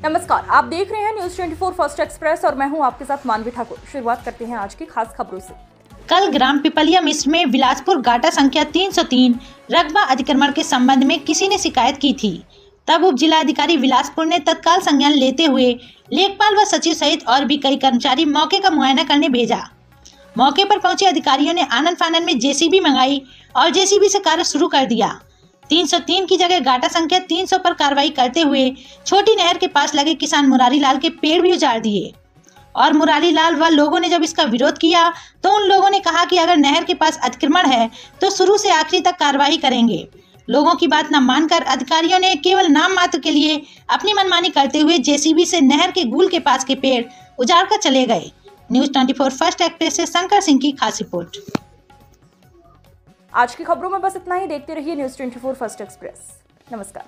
नमस्कार, आप देख रहे हैं न्यूज़ 24 फ़र्स्ट एक्सप्रेस और मैं हूँ आपके साथ मानवी ठाकुर। शुरुआत करते हैं आज की खास खबरों से। कल ग्राम पिपलिया मिश्र में बिलासपुर गाटा संख्या 303 रकबा अतिक्रमण के संबंध में किसी ने शिकायत की थी। तब उप जिलाधिकारी बिलासपुर ने तत्काल संज्ञान लेते हुए लेखपाल व सचिव सहित और भी कई कर्मचारी मौके का मुआयना करने भेजा। मौके पर पहुँचे अधिकारियों ने आनंद फानंद में जेसीबी मंगाई और जेसीबी से कार्य शुरू कर दिया। 303 की जगह गाटा संख्या 300 पर कार्रवाई करते हुए छोटी नहर के पास लगे किसान मुरारी लाल के पेड़ भी उजाड़ दिए। और मुरारी लाल व लोगों ने जब इसका विरोध किया तो उन लोगों ने कहा कि अगर नहर के पास अतिक्रमण है तो शुरू से आखिरी तक कार्रवाई करेंगे। लोगों की बात न मानकर अधिकारियों ने केवल नाम मात्र के लिए अपनी मनमानी करते हुए जेसीबी से नहर के गुल के पास के पेड़ उजाड़ कर चले गए। न्यूज़ 24 फ़र्स्ट एक्सप्रेस से शंकर सिंह की खास रिपोर्ट। आज की खबरों में बस इतना ही। देखते रहिए न्यूज़ 24 फ़र्स्ट एक्सप्रेस नमस्कार।